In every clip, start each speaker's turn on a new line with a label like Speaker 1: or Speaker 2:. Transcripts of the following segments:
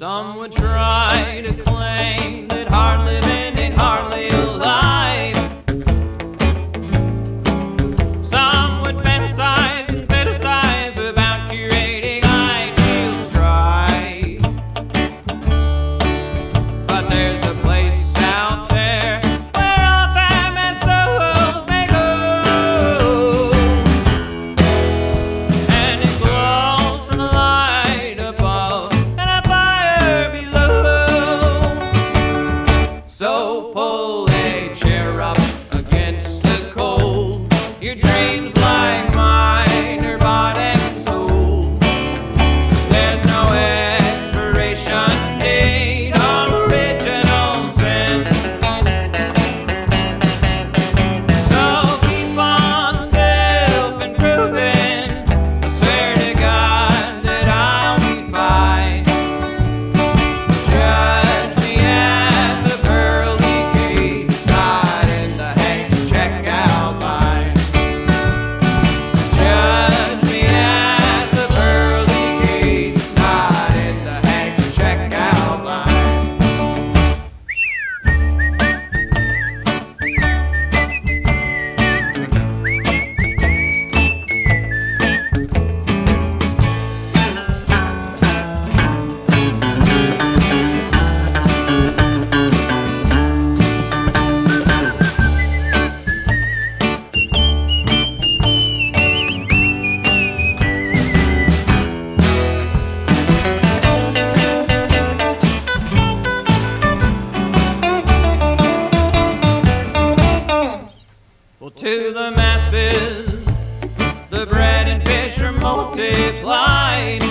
Speaker 1: Some would try to claim pull a chair up against the cold. Your dreams like mine. Well, to the masses, the bread and fish are multiplied.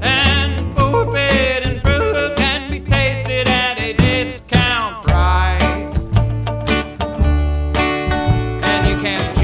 Speaker 1: And forbidden can be tasted at a discount price. And you can't